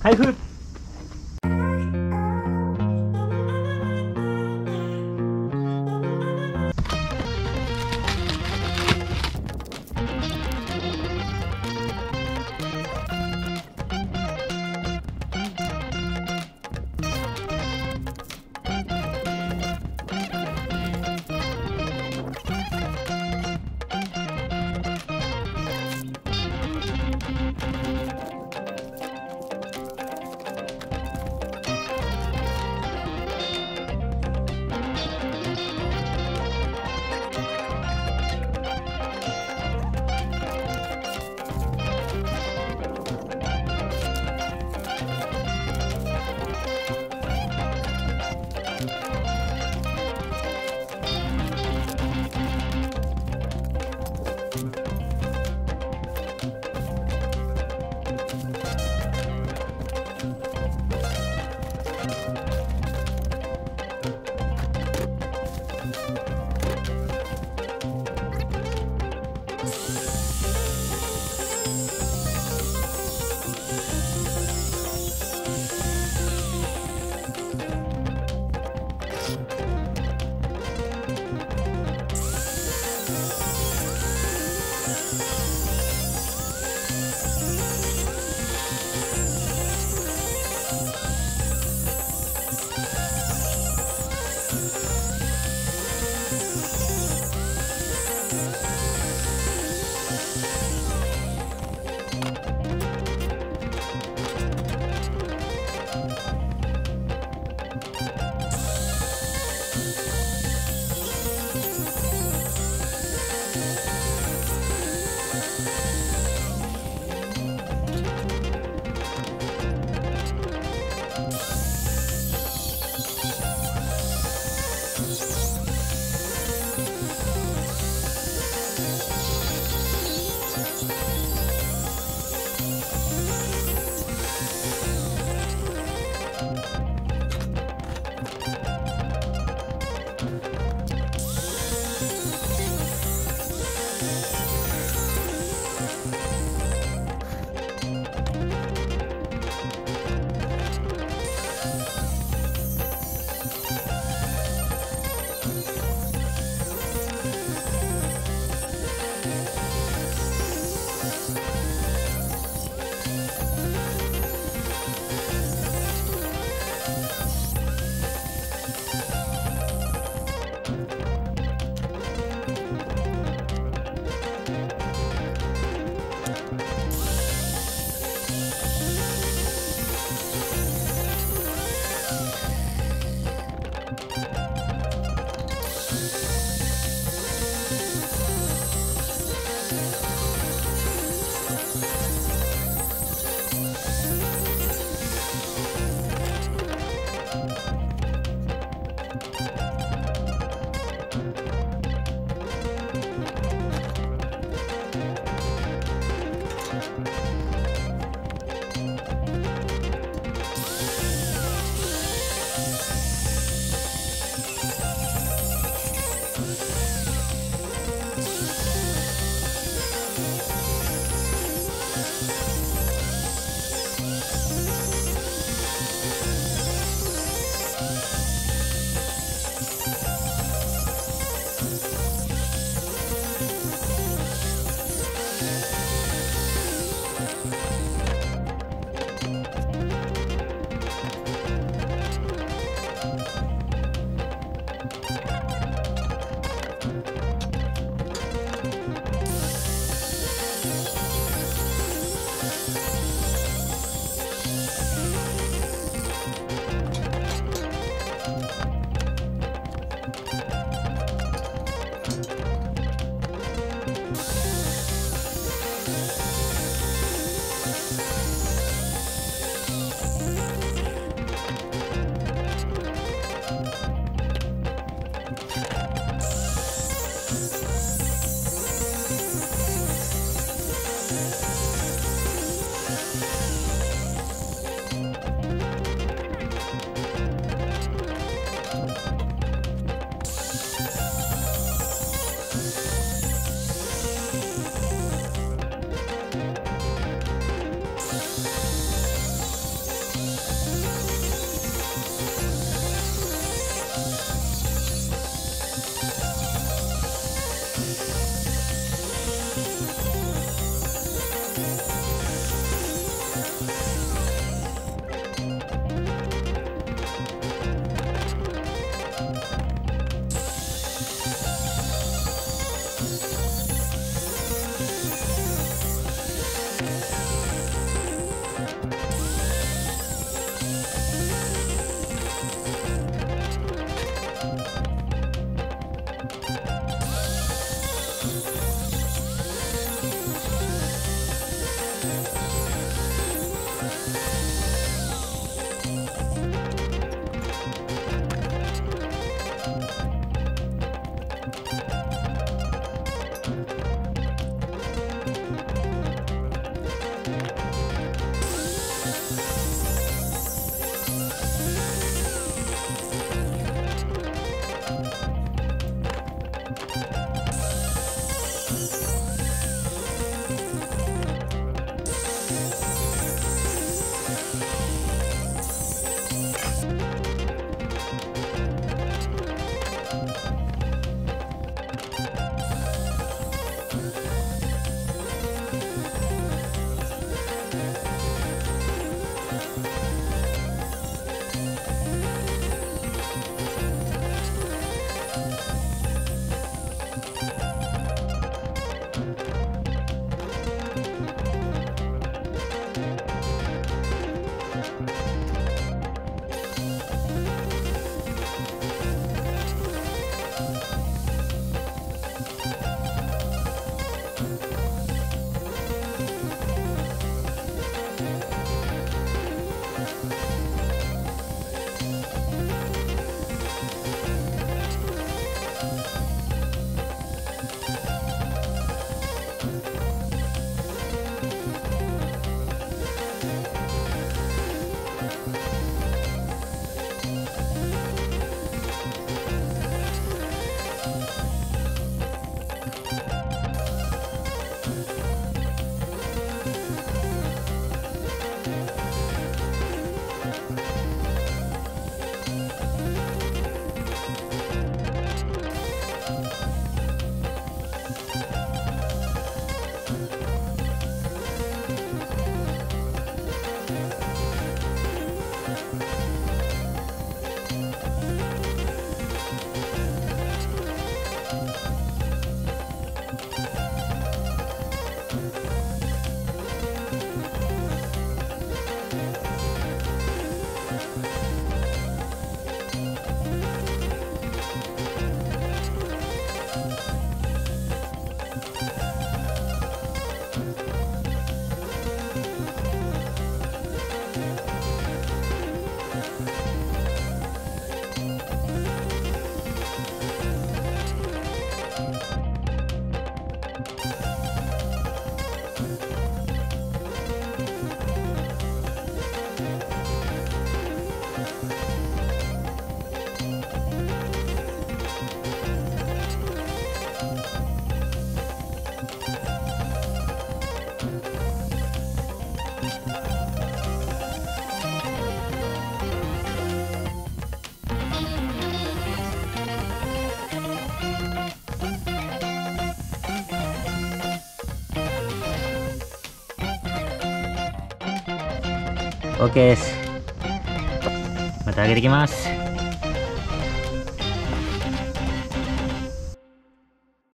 ใครคือ Bye. OK です。また上げてきます。